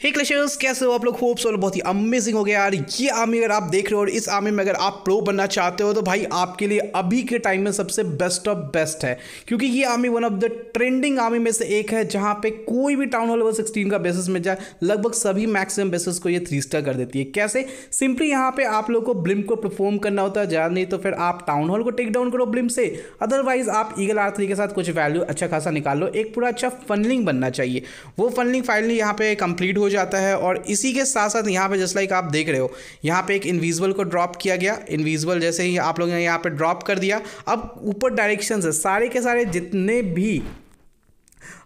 हे क्लशर्स कैसे हो आप लोग? होप्स और बहुत ही अमेजिंग हो गया यार। ये आर्मी अगर आप देख रहे हो और इस आर्मी में अगर आप प्रो बनना चाहते हो तो भाई आपके लिए अभी के टाइम में सबसे बेस्ट ऑफ़ बेस्ट है। क्योंकि ये army one of the trending army में से एक है, जहाँ पे कोई भी टाउन हॉल लेवल सिक्सटीन का बेसिस मिल जाए, लगभग सभी मैक्सिमम बेसिस को ये थ्री स्टार कर देती है। कैसे? सिंपली यहाँ पे आप लोग को ब्लिम को परफॉर्म करना होता है ज़्यादा नहीं तो फिर आप टाउन हॉल को टेक डाउन करो ब्लिम से। अदरवाइज़ आप ईगल आर थ्री के साथ कुछ वैल्यू अच्छा खासा निकाल लो। एक पूरा अच्छा फनलिंग बनना चाहिए। वो फनलिंग फाइनली यहाँ पे कंप्लीट हो जाता है और इसी के साथ साथ यहाँ पे जस्ट लाइक आप देख रहे हो, यहाँ पे एक इनविजिबल को ड्रॉप किया गया। इनविजिबल जैसे ही आप लोगों ने यहाँ पे ड्रॉप कर दिया। अब ऊपर डायरेक्शन से सारे के सारे जितने भी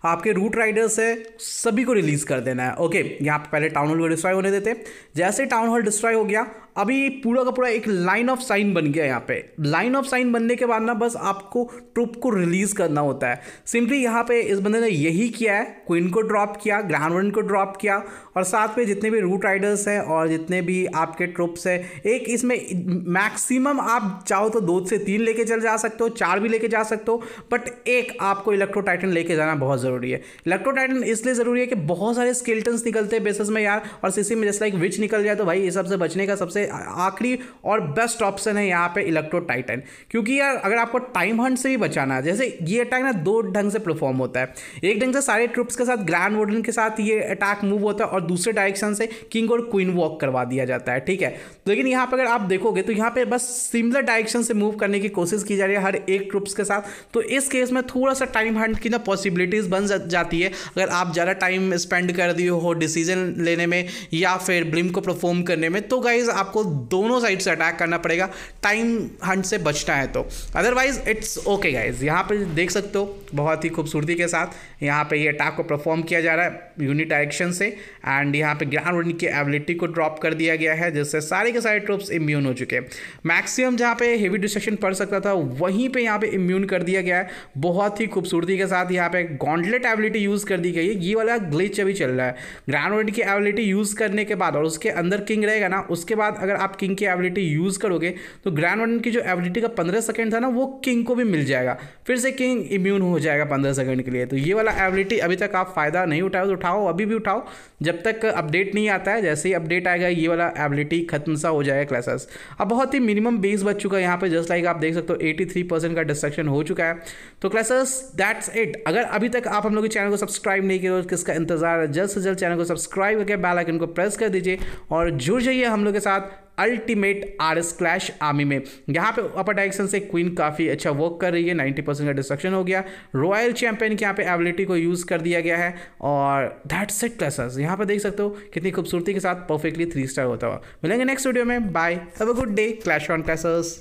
आपके रूट राइडर्स है, सभी को रिलीज़ कर देना है। ओके यहाँ पे पहले टाउन हॉल को डिस्ट्रॉय होने देते जैसे टाउन हॉल डिस्ट्रॉय हो गया, अभी पूरा का पूरा एक लाइन ऑफ़ साइन बन गया यहाँ पे। लाइन ऑफ़ साइन बनने के बाद ना बस आपको ट्रुप को रिलीज़ करना होता है। सिंपली यहाँ पे इस बंदे ने यही किया है क्वीन को ड्रॉप किया ग्रैंड को ड्रॉप किया, और साथ में जितने भी रूट राइडर्स हैं और जितने भी आपके ट्रुप्स हैं, एक इसमें मैक्सिमम आप चाहो तो दो से तीन लेके चल जा सकते हो, चार भी लेके जा सकते हो बट एक आपको इलेक्ट्रो टाइटन लेके जाना बहुत ज़रूरी है। इलेक्ट्रो टाइटन इसलिए ज़रूरी है कि बहुत सारे स्केल्टन्स निकलते हैं बेसिस में यार, और सीसी में जैसे लाइक विच निकल जाए तो भाई ये सबसे बचने का सबसे आखिरी और बेस्ट ऑप्शन है यहाँ पे इलेक्ट्रो टाइटन क्योंकि यार, अगर आपको टाइम हंट से भी बचाना है, जैसे ये अटैक ना दो ढंग से परफॉर्म होता है। एक ढंग से सारे ट्रुप्स के साथ ग्रैंड वोडन के साथ ये अटैक मूव होता है, और दूसरे डायरेक्शन से किंग और क्वीन वॉक करवा दिया जाता है, ठीक है? लेकिन यहाँ पर अगर आप देखोगे तो यहाँ पे बस सिमिलर डायरेक्शन से मूव करने की कोशिश की जा रही है हर एक ट्रुप्स के साथ। तो इस केस में थोड़ा सा टाइम हंट की ना पॉसिबिलिटीज़ बन जाती है। अगर आप ज़्यादा टाइम स्पेंड कर दिए हो डिसीज़न लेने में या फिर ब्लिम को परफॉर्म करने में तो गाइज़ आपको दोनों साइड से अटैक करना पड़ेगा। टाइम हंट से बचना है तो। अदरवाइज़ इट्स ओके गाइज़ यहाँ पे देख सकते हो, बहुत ही खूबसूरती के साथ यहाँ पे ये अटैक को परफॉर्म किया जा रहा है यूनिट डायरेक्शन से। एंड यहाँ पे ग्राउंड की एबिलिटी को ड्रॉप कर दिया गया है, जिससे सारे के सारे ट्रुप्स इम्यून हो चुके हैं। मैक्सिमम जहाँ पे हेवी डिस्ट्रक्शन पड़ सकता था, वहीं पे यहाँ पे इम्यून कर दिया गया है। बहुत ही खूबसूरती के साथ यहाँ पे गॉन्डलेट एबिलिटी यूज़ कर दी गई है। ये वाला ग्लिच अभी चल रहा है। ग्रैंड की एबिलिटी यूज़ करने के बाद और उसके अंदर किंग रहेगा ना, उसके बाद अगर आप किंग की एबिलिटी यूज़ करोगे तो ग्रैंड की जो एबिलिटी का पंद्रह सेकेंड था ना, वो किंग को भी मिल जाएगा। फिर से किंग इम्यून हो जाएगा पंद्रह सेकेंड के लिए। तो ये वाला एबिलिटी अभी तक आप फ़ायदा नहीं उठाओ तो उठाओ, अभी भी उठाओ। जब तक अपडेट नहीं आता है, जैसे ही अपडेट आएगा, ये वाला एबिलिटी खत्म सा हो जाएगा क्लासेस अब बहुत ही मिनिमम बेस बच चुका है यहाँ पे जस्ट लाइक आप देख सकते हो एटी थ्री परसेंट का डिस्ट्रक्शन हो चुका है। तो क्लासेस दैट्स इट अगर अभी तक आप हम लोग के चैनल को सब्सक्राइब नहीं किया किसका इंतज़ार है, जल्द से जल्द चैनल को सब्सक्राइब करके बेल आइकन को प्रेस कर दीजिए और जुड़ जाइए हम लोग के साथ ultimate R S clash army में। यहाँ पे अपर डायरेक्शन से क्वीन काफ़ी अच्छा वर्क कर रही है 90 परसेंट का डिस्ट्रक्शन हो गया। रॉयल चैंपियन के यहाँ पे एबिलिटी को यूज़ कर दिया गया है और दैट सेट क्लासेस यहाँ पे देख सकते हो कितनी खूबसूरती के साथ परफेक्टली थ्री स्टार होता हुआ। मिलेंगे नेक्स्ट वीडियो में। Bye have a good day clash on classes